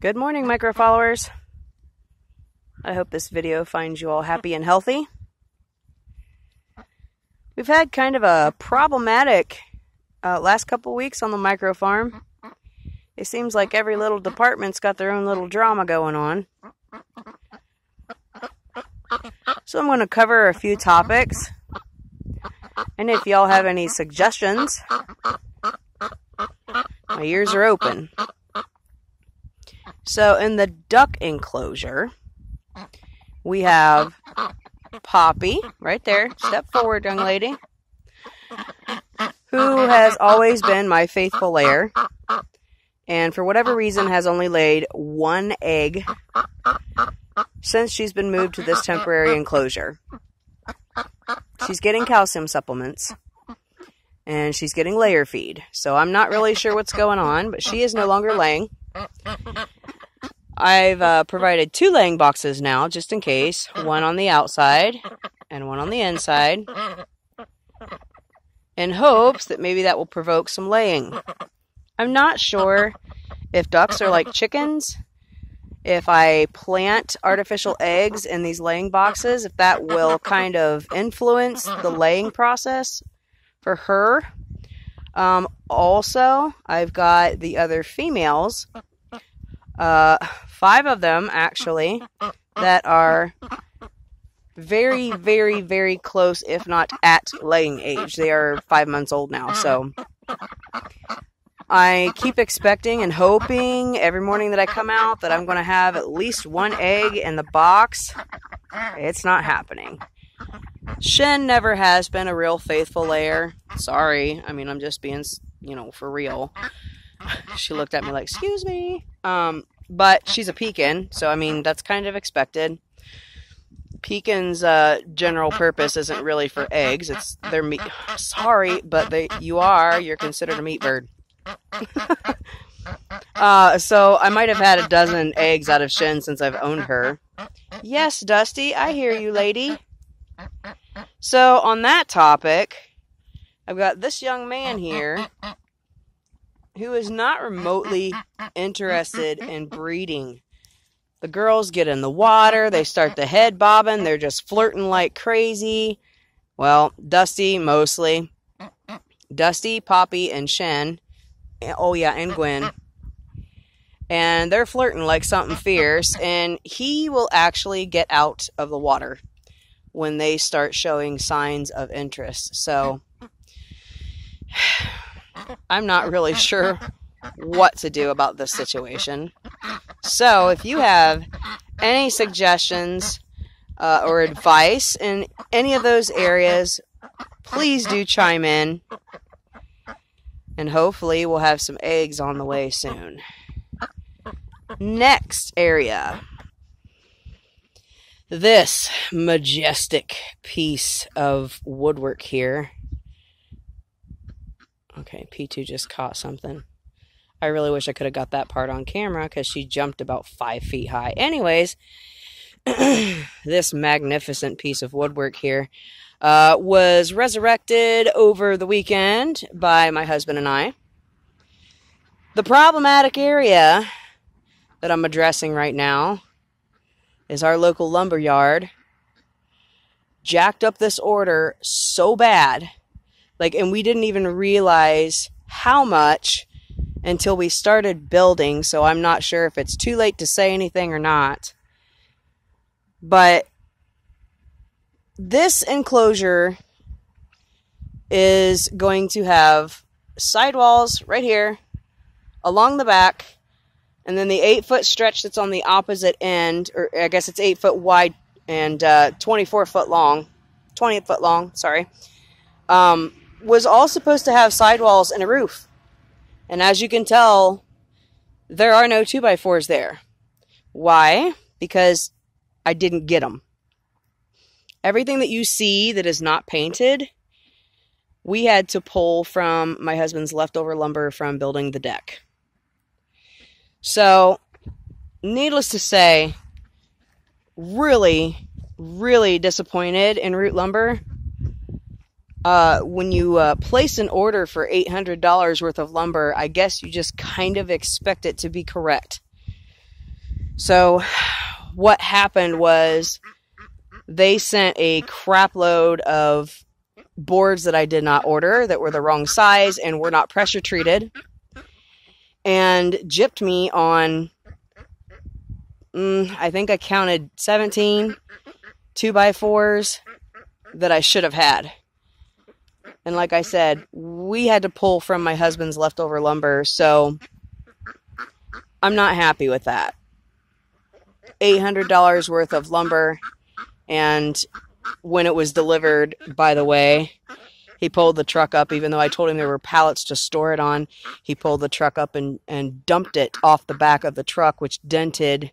Good morning, micro followers. I hope this video finds you all happy and healthy. We've had kind of a problematic uh, last couple weeks on the micro farm. It seems like every little department's got their own little drama going on. So I'm going to cover a few topics. And if y'all have any suggestions, my ears are open. So in the duck enclosure, we have Poppy right there. Step forward, young lady. Who has always been my faithful layer. And for whatever reason has only laid one egg since she's been moved to this temporary enclosure. She's getting calcium supplements and she's getting layer feed. So I'm not really sure what's going on, but she is no longer laying. I've uh, provided two laying boxes now, just in case. One on the outside and one on the inside. In hopes that maybe that will provoke some laying. I'm not sure if ducks are like chickens. If I plant artificial eggs in these laying boxes, if that will kind of influence the laying process for her. Um, also, I've got the other females uh, five of them actually that are very, very, very close, if not at laying age. They are five months old now, so I keep expecting and hoping every morning that I come out that I'm going to have at least one egg in the box. It's not happening. Shen never has been a real faithful layer. Sorry. I mean, I'm just being, you know, for real. she looked at me like, "Excuse me." Um, but she's a pekin, so I mean that's kind of expected. Pekin's uh, general purpose isn't really for eggs; it's their meat. Sorry, but they you are you're considered a meat bird. uh, so I might have had a dozen eggs out of Shin since I've owned her. Yes, Dusty, I hear you, lady. So on that topic, I've got this young man here who is not remotely interested in breeding. The girls get in the water, they start the head bobbing, they're just flirting like crazy. Well, Dusty mostly. Dusty, Poppy, and Shen. Oh, yeah, and Gwen. And they're flirting like something fierce, and he will actually get out of the water when they start showing signs of interest. So I'm not really sure what to do about this situation. So, if you have any suggestions uh, or advice in any of those areas, please do chime in. And hopefully, we'll have some eggs on the way soon. Next area. This majestic piece of woodwork here Okay, P2 just caught something. I really wish I could have got that part on camera because she jumped about five feet high. Anyways, this magnificent piece of woodwork here uh, was resurrected over the weekend by my husband and I. The problematic area that I'm addressing right now is our local lumber yard jacked up this order so bad like, and we didn't even realize how much until we started building. So I'm not sure if it's too late to say anything or not. But this enclosure is going to have sidewalls right here along the back and then the eight foot stretch that's on the opposite end or i guess it's eight foot wide and uh, 24 foot long 20 foot long sorry um, was all supposed to have sidewalls and a roof. And as you can tell, there are no 2x4s there. Why? Because I didn't get them. Everything that you see that is not painted, we had to pull from my husband's leftover lumber from building the deck. So, needless to say, really, really disappointed in Root Lumber uh, when you uh, place an order for $800 worth of lumber, I guess you just kind of expect it to be correct. So, what happened was they sent a crap load of boards that I did not order that were the wrong size and were not pressure treated and gypped me on, mm, I think I counted 17 2 by 4s that I should have had. And like I said, we had to pull from my husband's leftover lumber, so I'm not happy with that. $800 worth of lumber and when it was delivered, by the way, he pulled the truck up, even though I told him there were pallets to store it on. He pulled the truck up and, and dumped it off the back of the truck, which dented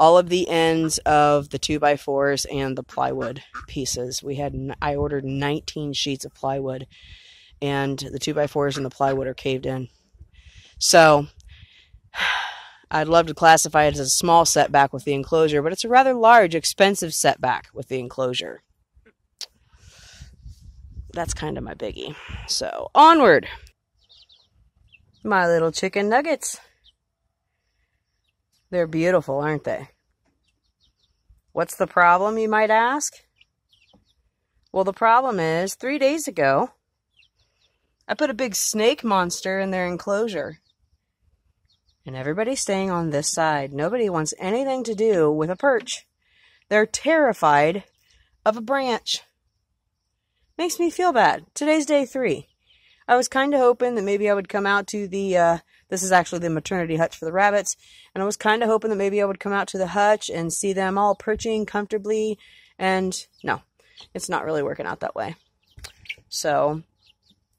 all of the ends of the 2x4s and the plywood pieces. We had, I ordered 19 sheets of plywood, and the 2x4s and the plywood are caved in. So, I'd love to classify it as a small setback with the enclosure, but it's a rather large, expensive setback with the enclosure. That's kind of my biggie. So, onward. My little chicken nuggets. They're beautiful, aren't they? What's the problem, you might ask? Well, the problem is, three days ago, I put a big snake monster in their enclosure. And everybody's staying on this side. Nobody wants anything to do with a perch. They're terrified of a branch. Makes me feel bad. Today's day three. I was kind of hoping that maybe I would come out to the, uh, this is actually the maternity hutch for the rabbits, and I was kind of hoping that maybe I would come out to the hutch and see them all perching comfortably, and no, it's not really working out that way. So,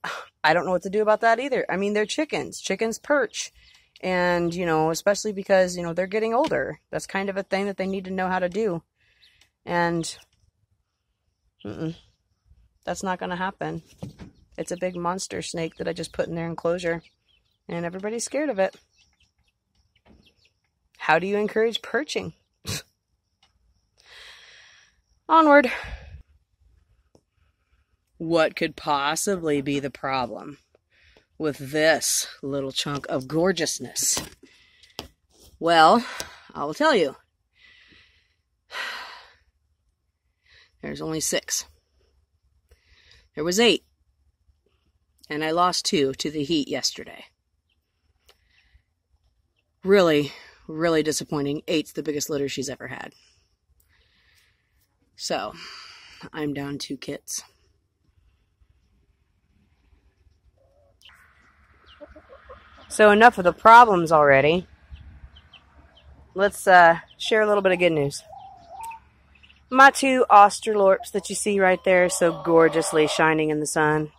I don't know what to do about that either. I mean, they're chickens. Chickens perch. And, you know, especially because, you know, they're getting older. That's kind of a thing that they need to know how to do. And, that's not going to happen. It's a big monster snake that I just put in their enclosure. And everybody's scared of it. How do you encourage perching? Onward. What could possibly be the problem? with this little chunk of gorgeousness? Well, I will tell you. There's only six. There was eight. And I lost two to the heat yesterday. Really, really disappointing. Eight's the biggest litter she's ever had. So, I'm down two kits. So enough of the problems already. Let's uh, share a little bit of good news. My two Australorps that you see right there, so gorgeously shining in the sun,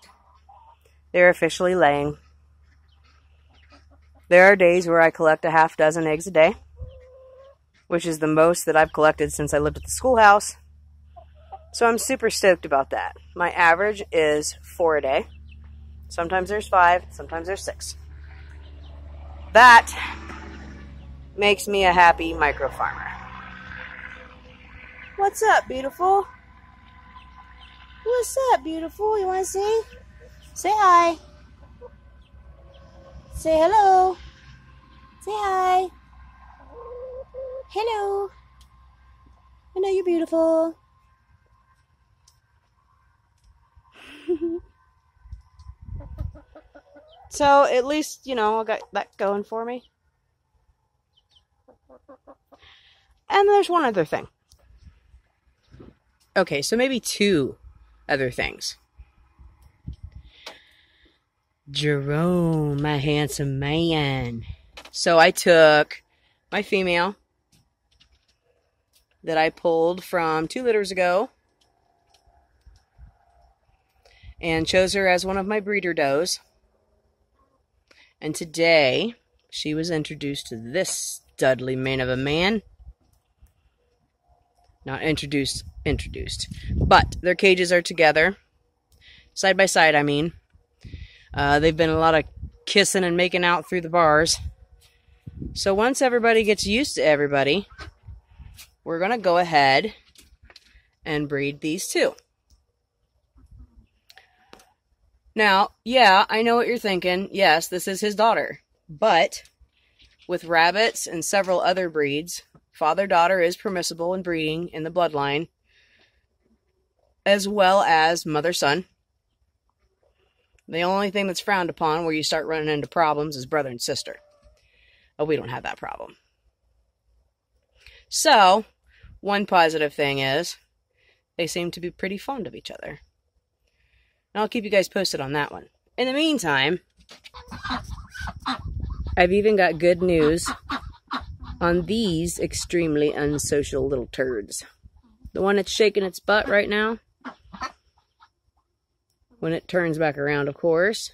they're officially laying. There are days where I collect a half dozen eggs a day, which is the most that I've collected since I lived at the schoolhouse. So I'm super stoked about that. My average is four a day. Sometimes there's five, sometimes there's six. That makes me a happy micro farmer. What's up, beautiful? What's up, beautiful? You want to see? Say hi. Say hello. Say hi. Hello. I know you're beautiful. So at least, you know, I got that going for me. And there's one other thing. Okay, so maybe two other things. Jerome, my handsome man. So I took my female that I pulled from two litters ago and chose her as one of my breeder does. And today, she was introduced to this Dudley man of a man. Not introduced, introduced. But their cages are together. Side by side, I mean. Uh, they've been a lot of kissing and making out through the bars. So once everybody gets used to everybody, we're going to go ahead and breed these two. Now, yeah, I know what you're thinking. Yes, this is his daughter. But with rabbits and several other breeds. Father daughter is permissible in breeding in the bloodline, as well as mother son. The only thing that's frowned upon where you start running into problems is brother and sister. Oh, we don't have that problem. So, one positive thing is they seem to be pretty fond of each other. And I'll keep you guys posted on that one. In the meantime, I've even got good news on these extremely unsocial little turds. The one that's shaking its butt right now, when it turns back around, of course,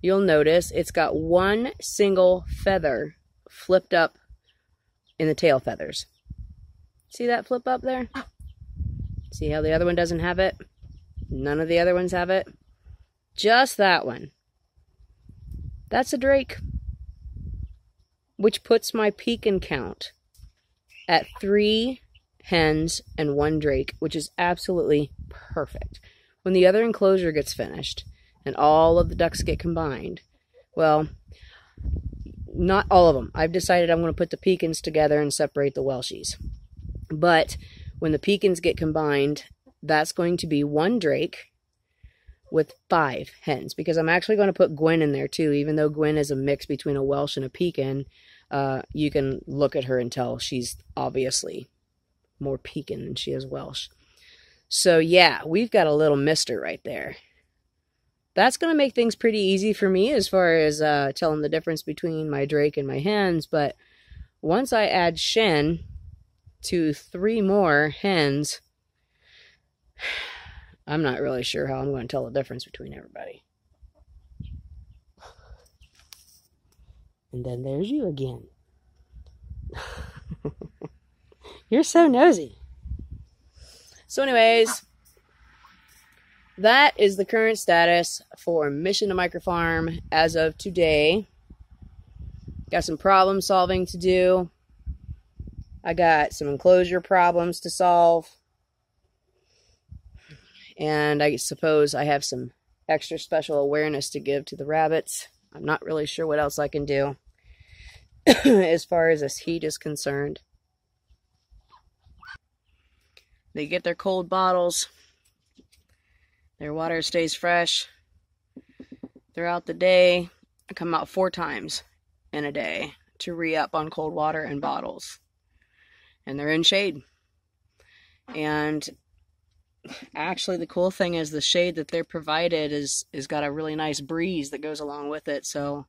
you'll notice it's got one single feather flipped up in the tail feathers. See that flip up there? Ah. See how the other one doesn't have it? None of the other ones have it. Just that one. That's a drake. Which puts my pekin count at three hens and one drake, which is absolutely perfect. When the other enclosure gets finished and all of the ducks get combined, well, not all of them. I've decided I'm going to put the pekins together and separate the welshies. But when the pekins get combined, that's going to be one drake with five hens because I'm actually going to put Gwen in there too. Even though Gwen is a mix between a Welsh and a Pekin, uh, you can look at her and tell she's obviously more Pekin than she is Welsh. So yeah, we've got a little mister right there. That's going to make things pretty easy for me as far as uh, telling the difference between my Drake and my hens. But once I add Shen to three more hens, I'm not really sure how I'm going to tell the difference between everybody. And then there's you again. You're so nosy. So, anyways, that is the current status for Mission to Microfarm as of today. Got some problem solving to do. I got some enclosure problems to solve. And I suppose I have some extra special awareness to give to the rabbits. I'm not really sure what else I can do as far as this heat is concerned. They get their cold bottles. Their water stays fresh throughout the day. I come out four times in a day to re up on cold water and bottles. And they're in shade. And actually the cool thing is the shade that they're provided is is got a really nice breeze that goes along with it so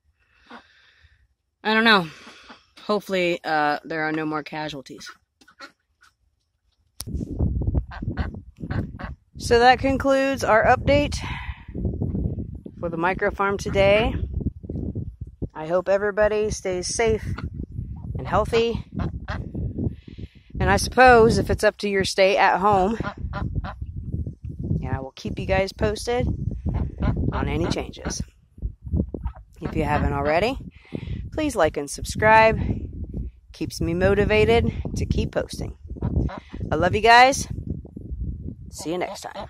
i don't know hopefully uh, there are no more casualties so that concludes our update for the micro farm today i hope everybody stays safe and healthy and i suppose if it's up to your stay at home and I will keep you guys posted on any changes. If you haven't already, please like and subscribe. Keeps me motivated to keep posting. I love you guys. See you next time.